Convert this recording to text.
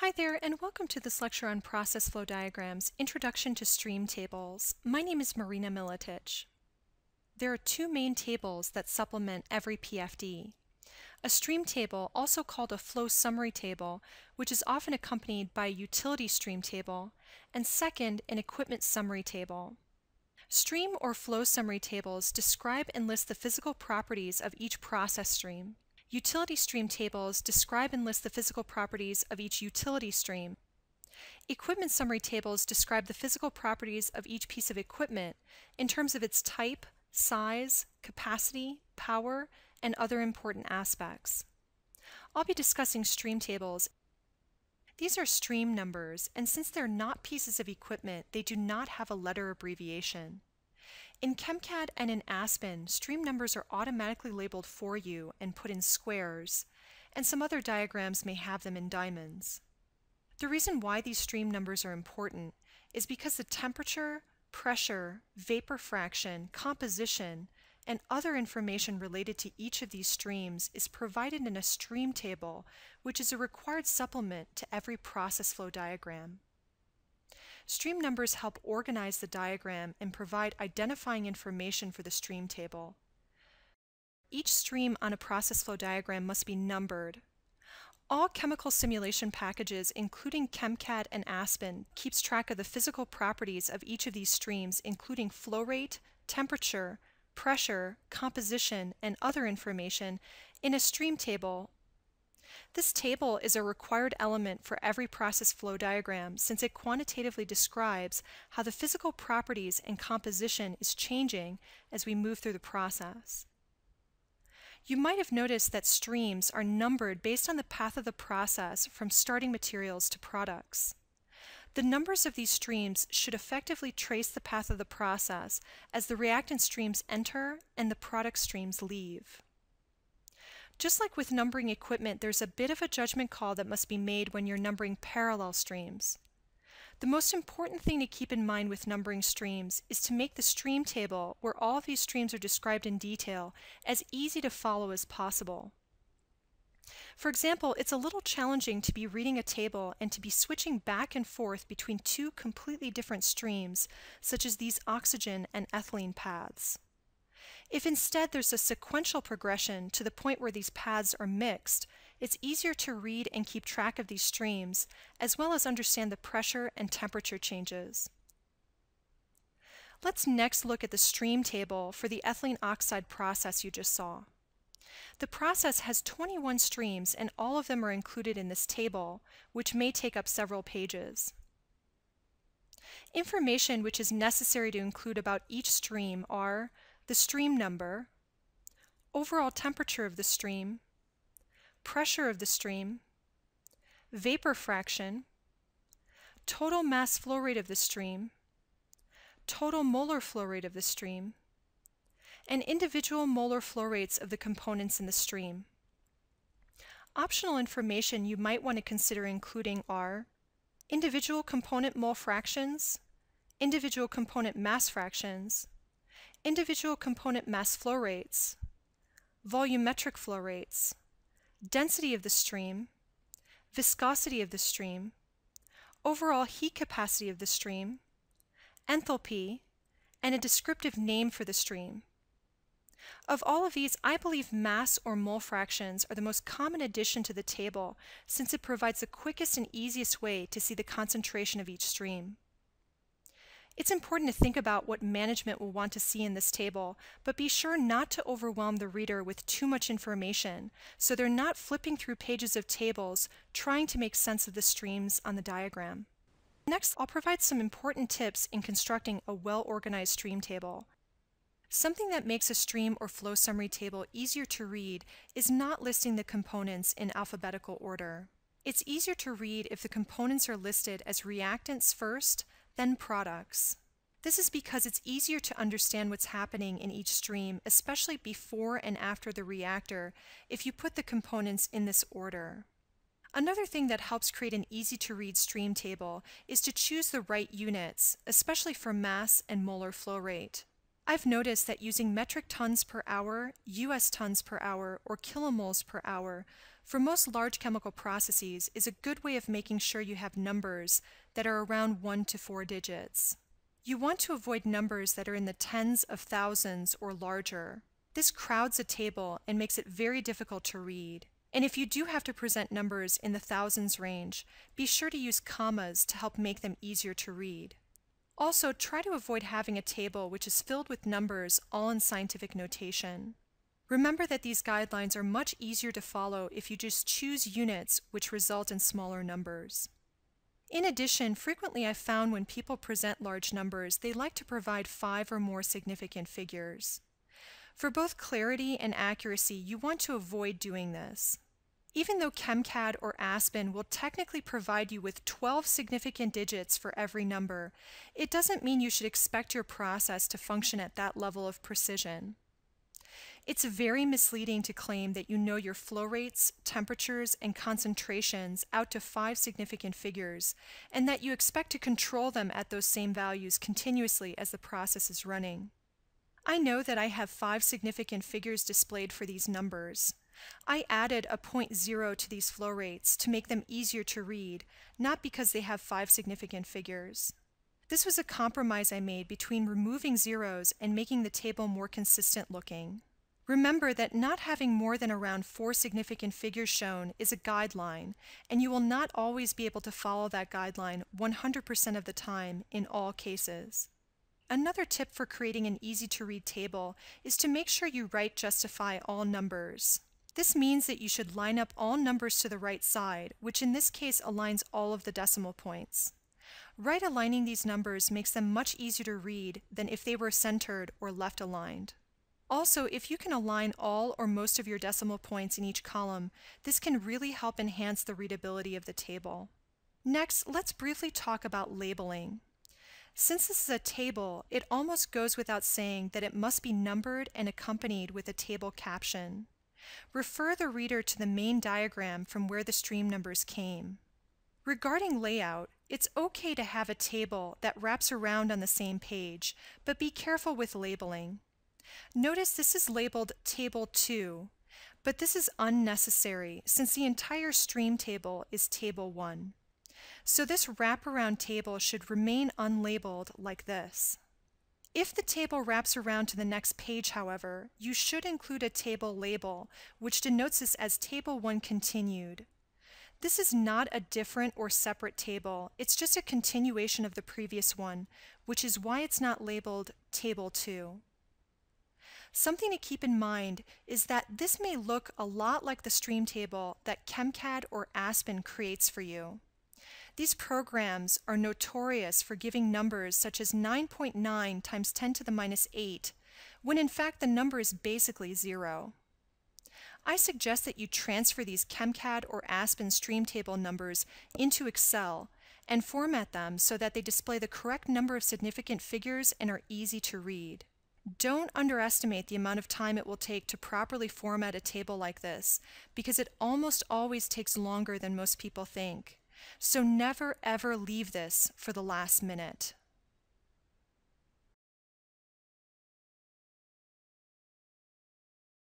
Hi there, and welcome to this lecture on Process Flow Diagrams, Introduction to Stream Tables. My name is Marina Miletich. There are two main tables that supplement every PFD. A stream table, also called a flow summary table, which is often accompanied by a utility stream table, and second, an equipment summary table. Stream or flow summary tables describe and list the physical properties of each process stream. Utility stream tables describe and list the physical properties of each utility stream. Equipment summary tables describe the physical properties of each piece of equipment in terms of its type, size, capacity, power, and other important aspects. I'll be discussing stream tables. These are stream numbers, and since they're not pieces of equipment, they do not have a letter abbreviation. In ChemCAD and in Aspen, stream numbers are automatically labeled for you and put in squares, and some other diagrams may have them in diamonds. The reason why these stream numbers are important is because the temperature, pressure, vapor fraction, composition, and other information related to each of these streams is provided in a stream table, which is a required supplement to every process flow diagram. Stream numbers help organize the diagram and provide identifying information for the stream table. Each stream on a process flow diagram must be numbered. All chemical simulation packages, including ChemCAD and Aspen, keeps track of the physical properties of each of these streams, including flow rate, temperature, pressure, composition, and other information in a stream table this table is a required element for every process flow diagram since it quantitatively describes how the physical properties and composition is changing as we move through the process. You might have noticed that streams are numbered based on the path of the process from starting materials to products. The numbers of these streams should effectively trace the path of the process as the reactant streams enter and the product streams leave. Just like with numbering equipment, there's a bit of a judgment call that must be made when you're numbering parallel streams. The most important thing to keep in mind with numbering streams is to make the stream table, where all of these streams are described in detail, as easy to follow as possible. For example, it's a little challenging to be reading a table and to be switching back and forth between two completely different streams, such as these oxygen and ethylene paths. If instead there's a sequential progression to the point where these paths are mixed, it's easier to read and keep track of these streams, as well as understand the pressure and temperature changes. Let's next look at the stream table for the ethylene oxide process you just saw. The process has 21 streams and all of them are included in this table, which may take up several pages. Information which is necessary to include about each stream are the stream number, overall temperature of the stream, pressure of the stream, vapor fraction, total mass flow rate of the stream, total molar flow rate of the stream, and individual molar flow rates of the components in the stream. Optional information you might want to consider including are individual component mole fractions, individual component mass fractions, individual component mass flow rates, volumetric flow rates, density of the stream, viscosity of the stream, overall heat capacity of the stream, enthalpy, and a descriptive name for the stream. Of all of these, I believe mass or mole fractions are the most common addition to the table since it provides the quickest and easiest way to see the concentration of each stream. It's important to think about what management will want to see in this table, but be sure not to overwhelm the reader with too much information, so they're not flipping through pages of tables trying to make sense of the streams on the diagram. Next, I'll provide some important tips in constructing a well-organized stream table. Something that makes a stream or flow summary table easier to read is not listing the components in alphabetical order. It's easier to read if the components are listed as reactants first, then products. This is because it's easier to understand what's happening in each stream, especially before and after the reactor, if you put the components in this order. Another thing that helps create an easy-to-read stream table is to choose the right units, especially for mass and molar flow rate. I've noticed that using metric tons per hour, US tons per hour, or kilomoles per hour for most large chemical processes is a good way of making sure you have numbers that are around 1 to 4 digits. You want to avoid numbers that are in the tens of thousands or larger. This crowds a table and makes it very difficult to read. And if you do have to present numbers in the thousands range, be sure to use commas to help make them easier to read. Also, try to avoid having a table which is filled with numbers all in scientific notation. Remember that these guidelines are much easier to follow if you just choose units which result in smaller numbers. In addition, frequently I've found when people present large numbers, they like to provide five or more significant figures. For both clarity and accuracy, you want to avoid doing this. Even though ChemCAD or Aspen will technically provide you with 12 significant digits for every number, it doesn't mean you should expect your process to function at that level of precision. It's very misleading to claim that you know your flow rates, temperatures, and concentrations out to five significant figures, and that you expect to control them at those same values continuously as the process is running. I know that I have five significant figures displayed for these numbers. I added a point zero to these flow rates to make them easier to read, not because they have five significant figures. This was a compromise I made between removing zeros and making the table more consistent looking. Remember that not having more than around four significant figures shown is a guideline, and you will not always be able to follow that guideline 100% of the time in all cases. Another tip for creating an easy-to-read table is to make sure you right justify all numbers. This means that you should line up all numbers to the right side, which in this case aligns all of the decimal points. Right aligning these numbers makes them much easier to read than if they were centered or left aligned. Also, if you can align all or most of your decimal points in each column, this can really help enhance the readability of the table. Next, let's briefly talk about labeling. Since this is a table, it almost goes without saying that it must be numbered and accompanied with a table caption. Refer the reader to the main diagram from where the stream numbers came. Regarding layout, it's okay to have a table that wraps around on the same page, but be careful with labeling. Notice this is labeled Table 2, but this is unnecessary since the entire stream table is Table 1. So this wraparound table should remain unlabeled like this. If the table wraps around to the next page, however, you should include a table label, which denotes this as Table 1 Continued. This is not a different or separate table, it's just a continuation of the previous one, which is why it's not labeled Table 2. Something to keep in mind is that this may look a lot like the stream table that ChemCAD or Aspen creates for you. These programs are notorious for giving numbers such as 9.9 times 10 to the minus 8, when in fact the number is basically zero. I suggest that you transfer these ChemCAD or Aspen stream table numbers into Excel and format them so that they display the correct number of significant figures and are easy to read. Don't underestimate the amount of time it will take to properly format a table like this, because it almost always takes longer than most people think. So never ever leave this for the last minute.